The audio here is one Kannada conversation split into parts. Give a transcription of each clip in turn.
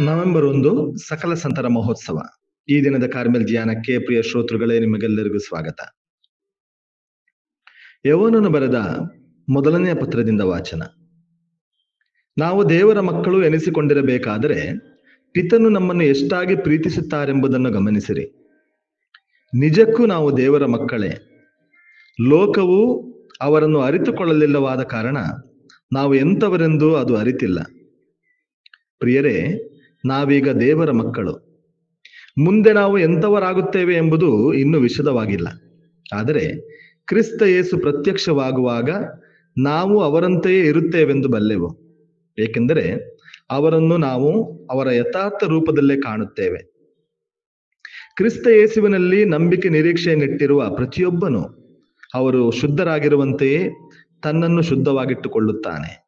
ನವೆಂಬರ್ ಒಂದು, ಸಕಲ ಸಂತರ ಮಹೋತ್ಸವ. ಈ ದಿನದ ಕಾರ್ಮೆಲ್ ಧ್ಯಾನಕ್ಕೆ ಪ್ರಿಯ ಶ್ರೋತೃಗಳೇ, ನಿಮಗೆಲ್ಲರಿಗೂ ಸ್ವಾಗತ. ಯವನನು ಬರೆದ ಮೊದಲನೆಯ ಪತ್ರದಿಂದ ವಾಚನ. ನಾವು ದೇವರ ಮಕ್ಕಳು ಎನಿಸಿಕೊಂಡಿರಬೇಕಾದರೆ, ಪಿತನು ನಮ್ಮನ್ನು ಎಷ್ಟಾಗಿ ಪ್ರೀತಿಸುತ್ತಾರೆಂಬುದನ್ನು ಗಮನಿಸಿರಿ. ನಿಜಕ್ಕೂ ನಾವು ದೇವರ ಮಕ್ಕಳೇ. ಲೋಕವು ಅವರನ್ನು ಅರಿತುಕೊಳ್ಳಲಿಲ್ಲವಾದ ಕಾರಣ, ನಾವು ಎಂಥವರೆಂದು ಅದು ಅರಿತಿಲ್ಲ. ಪ್ರಿಯರೇ ನಾವೀಗ ದೇವರ ಮಕ್ಕಳು. ಮುಂದೆ ನಾವು ಎಂಥವರಾಗುತ್ತೇವೆ ಎಂಬುದು ಇನ್ನೂ ವಿಷದವಾಗಿಲ್ಲ ಆದರೆ ಕ್ರಿಸ್ತ ಯೇಸು ಪ್ರತ್ಯಕ್ಷವಾಗುವಾಗ ನಾವು ಅವರಂತೆಯೇ ಇರುತ್ತೇವೆಂದು ಬಲ್ಲೆವು. ಏಕೆಂದರೆ ಅವರನ್ನು ನಾವು ಅವರ ಯಥಾರ್ಥ ರೂಪದಲ್ಲೇ ಕಾಣುತ್ತೇವೆ. ಕ್ರಿಸ್ತ ಯೇಸುವಿನಲ್ಲಿ ನಂಬಿಕೆ ನಿರೀಕ್ಷೆಯನ್ನಿಟ್ಟಿರುವ ಪ್ರತಿಯೊಬ್ಬನು ಅವರು ಶುದ್ಧರಾಗಿರುವಂತೆಯೇ ತನ್ನನ್ನು ಶುದ್ಧವಾಗಿಟ್ಟುಕೊಳ್ಳುತ್ತಾನೆ.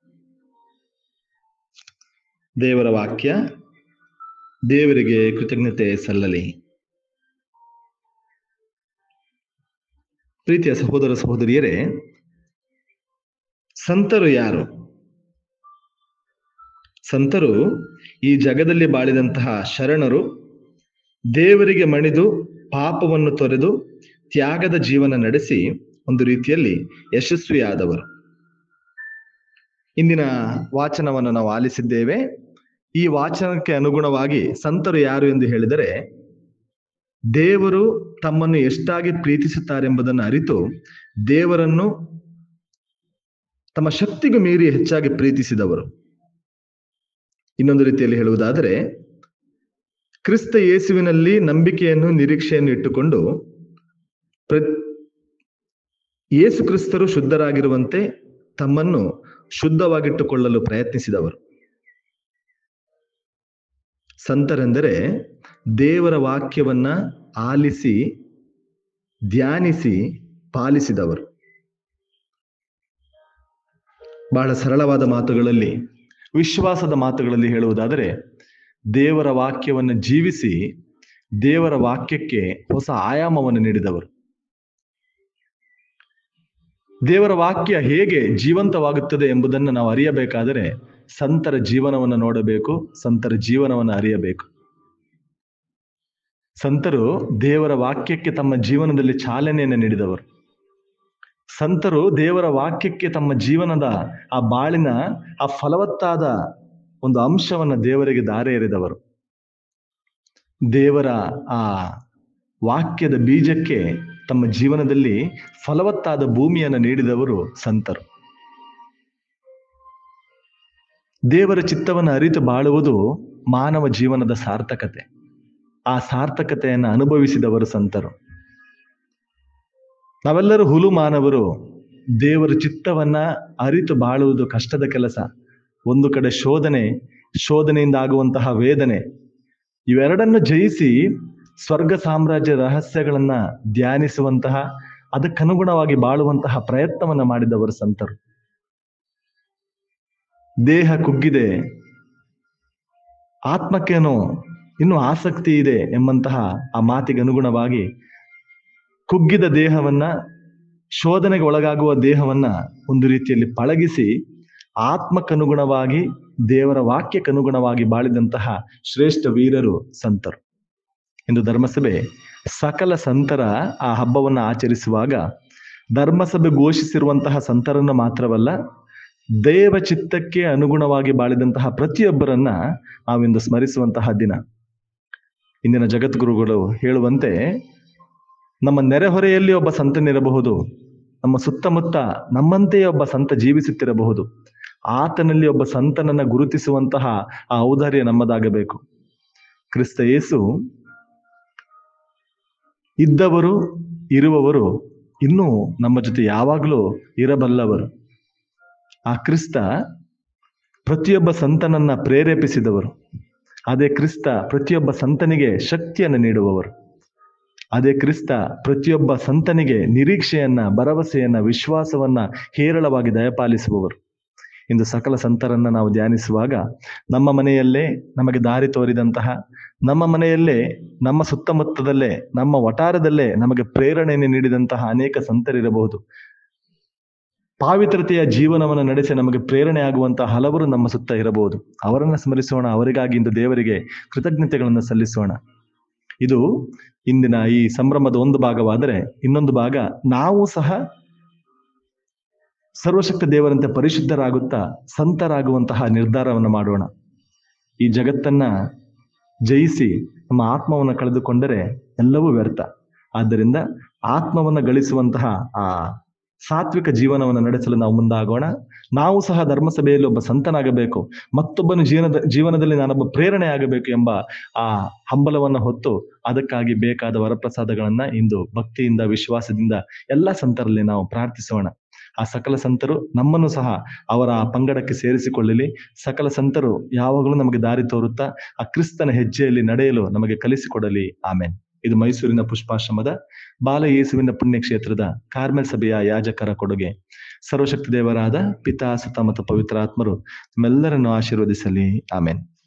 ದೇವರ ವಾಕ್ಯ ದೇವರಿಗೆ ಕೃತಜ್ಞತೆ ಸಲ್ಲಲಿ. ಪ್ರೀತಿಯ ಸಹೋದರ ಸಹೋದರಿಯರೇ, ಸಂತರು ಯಾರು? ಸಂತರು ಈ ಜಗದಲ್ಲಿ ಬಾಳಿದಂತಹ ಶರಣರು, ದೇವರಿಗೆ ಮಣಿದು ಪಾಪವನ್ನು ತೊರೆದು ತ್ಯಾಗದ ಜೀವನ ನಡೆಸಿ ಒಂದು ರೀತಿಯಲ್ಲಿ ಯಶಸ್ವಿಯಾದವರು. ಇಂದಿನ ವಾಚನವನ್ನು ನಾವು ಆಲಿಸಿದ್ದೇವೆ. ಈ ವಾಚನಕ್ಕೆ ಅನುಗುಣವಾಗಿ ಸಂತರು ಯಾರು ಎಂದು ಹೇಳಿದರೆ, ದೇವರು ತಮ್ಮನ್ನು ಎಷ್ಟಾಗಿ ಪ್ರೀತಿಸುತ್ತಾರೆಂಬುದನ್ನು ಅರಿತು ದೇವರನ್ನು ತಮ್ಮ ಶಕ್ತಿಗೂ ಮೀರಿ ಹೆಚ್ಚಾಗಿ ಪ್ರೀತಿಸಿದವರು. ಇನ್ನೊಂದು ರೀತಿಯಲ್ಲಿ ಹೇಳುವುದಾದರೆ, ಕ್ರಿಸ್ತ ಯೇಸುವಿನಲ್ಲಿ ನಂಬಿಕೆಯನ್ನು, ನಿರೀಕ್ಷೆಯನ್ನು ಇಟ್ಟುಕೊಂಡು ಪ್ರ, ಯೇಸು ಕ್ರಿಸ್ತರು ಶುದ್ಧರಾಗಿರುವಂತೆ ತಮ್ಮನ್ನು ಶುದ್ಧವಾಗಿಟ್ಟುಕೊಳ್ಳಲು ಪ್ರಯತ್ನಿಸಿದವರು. ಸಂತರೆಂದರೆ ದೇವರ ವಾಕ್ಯವನ್ನ ಆಲಿಸಿ, ಧ್ಯಾನಿಸಿ, ಪಾಲಿಸಿದವರು. ಬಹಳ ಸರಳವಾದ ಮಾತುಗಳಲ್ಲಿ, ವಿಶ್ವಾಸದ ಮಾತುಗಳಲ್ಲಿ ಹೇಳುವುದಾದರೆ, ದೇವರ ವಾಕ್ಯವನ್ನು ಜೀವಿಸಿ, ದೇವರ ವಾಕ್ಯಕ್ಕೆ ಹೊಸ ಆಯಾಮವನ್ನು ನೀಡಿದವರು. ದೇವರ ವಾಕ್ಯ ಹೇಗೆ ಜೀವಂತವಾಗುತ್ತದೆ ಎಂಬುದನ್ನು ನಾವು ಅರಿಯಬೇಕಾದರೆ ಸಂತರ ಜೀವನವನ್ನು ನೋಡಬೇಕು, ಸಂತರ ಜೀವನವನ್ನು ಅರಿಯಬೇಕು. ಸಂತರು ದೇವರ ವಾಕ್ಯಕ್ಕೆ ತಮ್ಮ ಜೀವನದಲ್ಲಿ ಚಾಲನೆಯನ್ನು ನೀಡಿದವರು. ಸಂತರು ದೇವರ ವಾಕ್ಯಕ್ಕೆ ತಮ್ಮ ಜೀವನದ ಆ ಬಾಳಿನ, ಆ ಫಲವತ್ತಾದ ಒಂದು ಅಂಶವನ್ನು ದೇವರಿಗೆ ದಾರೆ ಎರೆದವರು. ದೇವರ ಆ ವಾಕ್ಯದ ಬೀಜಕ್ಕೆ ತಮ್ಮ ಜೀವನದಲ್ಲಿ ಫಲವತ್ತಾದ ಭೂಮಿಯನ್ನು ನೀಡಿದವರು ಸಂತರು. ದೇವರ ಚಿತ್ತವನ್ನು ಅರಿತು ಬಾಳುವುದು ಮಾನವ ಜೀವನದ ಸಾರ್ಥಕತೆ. ಆ ಸಾರ್ಥಕತೆಯನ್ನು ಅನುಭವಿಸಿದವರು ಸಂತರು. ನಾವೆಲ್ಲರೂ ಹುಲು ಮಾನವರು. ದೇವರ ಚಿತ್ತವನ್ನ ಅರಿತು ಬಾಳುವುದು ಕಷ್ಟದ ಕೆಲಸ. ಒಂದು ಕಡೆ ಶೋಧನೆ, ಶೋಧನೆಯಿಂದ ಆಗುವಂತಹ ವೇದನೆ. ಇವೆರಡನ್ನು ಜಯಿಸಿ ಸ್ವರ್ಗ ಸಾಮ್ರಾಜ್ಯ ರಹಸ್ಯಗಳನ್ನ ಧ್ಯಾನಿಸುವಂತಹ, ಅದಕ್ಕನುಗುಣವಾಗಿ ಬಾಳುವಂತಹ ಪ್ರಯತ್ನವನ್ನು ಮಾಡಿದವರು ಸಂತರು. ದೇಹ ಕುಗ್ಗಿದೆ. ಆತ್ಮಕ್ಕೇನೋ ಇನ್ನು ಆಸಕ್ತಿ ಇದೆ ಎಂಬಂತಹ ಆ ಮಾತಿಗೆ ಅನುಗುಣವಾಗಿ ಕುಗ್ಗಿದ ದೇಹವನ್ನ, ಶೋಧನೆಗೆ ಒಳಗಾಗುವ ದೇಹವನ್ನ ಒಂದು ರೀತಿಯಲ್ಲಿ ಪಳಗಿಸಿ ಆತ್ಮಕ್ಕನುಗುಣವಾಗಿ, ದೇವರ ವಾಕ್ಯಕ್ಕನುಗುಣವಾಗಿ ಬಾಳಿದಂತಹ ಶ್ರೇಷ್ಠ ವೀರರು ಸಂತರು. ಇಂದು ಧರ್ಮಸಭೆ ಸಕಲ ಸಂತರ ಆ ಹಬ್ಬವನ್ನು ಆಚರಿಸುವಾಗ ಧರ್ಮಸಭೆ ಘೋಷಿಸಿರುವಂತಹ ಸಂತರನ್ನು ಮಾತ್ರವಲ್ಲ ದೇವ ಚಿತ್ತಕ್ಕೆ ಅನುಗುಣವಾಗಿ ಬಾಳಿದಂತಹ ಪ್ರತಿಯೊಬ್ಬರನ್ನ ನಾವಿಂದು ಸ್ಮರಿಸುವಂತಹ ದಿನ. ಇಂದಿನ ಜಗದ್ಗುರುಗಳು ಹೇಳುವಂತೆ ನಮ್ಮ ನೆರೆಹೊರೆಯಲ್ಲಿ ಒಬ್ಬ ಸಂತನಿರಬಹುದು, ನಮ್ಮ ಸುತ್ತಮುತ್ತ ನಮ್ಮಂತೆಯೇ ಒಬ್ಬ ಸಂತ ಜೀವಿಸುತ್ತಿರಬಹುದು. ಆತನಲ್ಲಿ ಒಬ್ಬ ಸಂತನನ್ನ ಗುರುತಿಸುವಂತಹ ಆ ಔದಾರ್ಯ ನಮ್ಮದಾಗಬೇಕು. ಕ್ರಿಸ್ತ ಯೇಸು ಇದ್ದವರು, ಇರುವವರು ಇನ್ನೂ ನಮ್ಮ ಜೊತೆ ಯಾವಾಗಲೂ ಇರಬಲ್ಲವರು. ಆ ಕ್ರಿಸ್ತ ಪ್ರತಿಯೊಬ್ಬ ಸಂತನನ್ನ ಪ್ರೇರೇಪಿಸಿದವರು. ಅದೇ ಕ್ರಿಸ್ತ ಪ್ರತಿಯೊಬ್ಬ ಸಂತನಿಗೆ ಶಕ್ತಿಯನ್ನು ನೀಡುವವರು. ಅದೇ ಕ್ರಿಸ್ತ ಪ್ರತಿಯೊಬ್ಬ ಸಂತನಿಗೆ ನಿರೀಕ್ಷೆಯನ್ನ, ಭರವಸೆಯನ್ನ, ವಿಶ್ವಾಸವನ್ನ ಹೇರಳವಾಗಿ ದಯಪಾಲಿಸುವವರು. ಇಂದು ಸಕಲ ಸಂತರನ್ನ ನಾವು ಧ್ಯಾನಿಸುವಾಗ ನಮ್ಮ ಮನೆಯಲ್ಲೇ ನಮಗೆ ದಾರಿ ತೋರಿದಂತಹ, ನಮ್ಮ ಮನೆಯಲ್ಲೇ, ನಮ್ಮ ಸುತ್ತಮುತ್ತದಲ್ಲೇ, ನಮ್ಮ ವಟಾರದಲ್ಲೇ ನಮಗೆ ಪ್ರೇರಣೆಯನ್ನು ನೀಡಿದಂತಹ ಅನೇಕ ಸಂತರಿರಬಹುದು. ಪಾವಿತ್ರತೆಯ ಜೀವನವನ್ನು ನಡೆಸಿ ನಮಗೆ ಪ್ರೇರಣೆ ಆಗುವಂತಹ ಹಲವರು ನಮ್ಮ ಸುತ್ತ ಇರಬಹುದು. ಅವರನ್ನ ಸ್ಮರಿಸೋಣ, ಅವರಿಗಾಗಿ ಇಂದು ದೇವರಿಗೆ ಕೃತಜ್ಞತೆಗಳನ್ನು ಸಲ್ಲಿಸೋಣ. ಇದು ಇಂದಿನ ಈ ಸಂಭ್ರಮದ ಒಂದು ಭಾಗವಾದರೆ ಇನ್ನೊಂದು ಭಾಗ, ನಾವು ಸಹ ಸರ್ವಶಕ್ತ ದೇವರಂತೆ ಪರಿಶುದ್ಧರಾಗುತ್ತಾ ಸಂತರಾಗುವಂತಹ ನಿರ್ಧಾರವನ್ನು ಮಾಡೋಣ. ಈ ಜಗತ್ತನ್ನ ಜಯಿಸಿ ನಮ್ಮ ಆತ್ಮವನ್ನು ಕಳೆದುಕೊಂಡರೆ ಎಲ್ಲವೂ ವ್ಯರ್ಥ. ಆದ್ದರಿಂದ ಆತ್ಮವನ್ನು ಗಳಿಸುವಂತಹ ಆ ಸಾತ್ವಿಕ ಜೀವನವನ್ನು ನಡೆಸಲು ನಾವು ಮುಂದಾಗೋಣ. ನಾವು ಸಹ ಧರ್ಮಸಭೆಯಲ್ಲಿ ಒಬ್ಬ ಸಂತನಾಗಬೇಕು. ಮತ್ತೊಬ್ಬನ ಜೀವನದ, ಜೀವನದಲ್ಲಿ ನಾನೊಬ್ಬ ಪ್ರೇರಣೆ ಆಗಬೇಕು ಎಂಬ ಆ ಹಂಬಲವನ್ನು ಹೊತ್ತು ಅದಕ್ಕಾಗಿ ಬೇಕಾದ ವರಪ್ರಸಾದಗಳನ್ನ ಇಂದು ಭಕ್ತಿಯಿಂದ, ವಿಶ್ವಾಸದಿಂದ ಎಲ್ಲ ಸಂತರಲ್ಲಿ ನಾವು ಪ್ರಾರ್ಥಿಸೋಣ. ಆ ಸಕಲ ಸಂತರು ನಮ್ಮನ್ನು ಸಹ ಅವರ ಪಂಗಡಕ್ಕೆ ಸೇರಿಸಿಕೊಳ್ಳಲಿ. ಸಕಲ ಸಂತರು ಯಾವಾಗಲೂ ನಮಗೆ ದಾರಿ ತೋರುತ್ತಾ ಆ ಕ್ರಿಸ್ತನ ಹೆಜ್ಜೆಯಲ್ಲಿ ನಡೆಯಲು ನಮಗೆ ಕಲಿಸಿಕೊಡಲಿ. ಆಮೇನ್. ಇದು ಮೈಸೂರಿನ ಪುಷ್ಪಾಶ್ರಮದ ಬಾಲ ಯೇಸುವಿನ ಪುಣ್ಯಕ್ಷೇತ್ರದ ಕಾರ್ಮೆಲ್ ಸಭೆಯ ಯಾಜಕರ ಕೊಡುಗೆ. ಸರ್ವಶಕ್ತಿ ದೇವರಾದ ಪಿತಾ ಸುತ ಮತ್ತು ಪವಿತ್ರಾತ್ಮರು ನಮ್ಮೆಲ್ಲರನ್ನು ಆಶೀರ್ವದಿಸಲಿ. ಆಮೇನ್.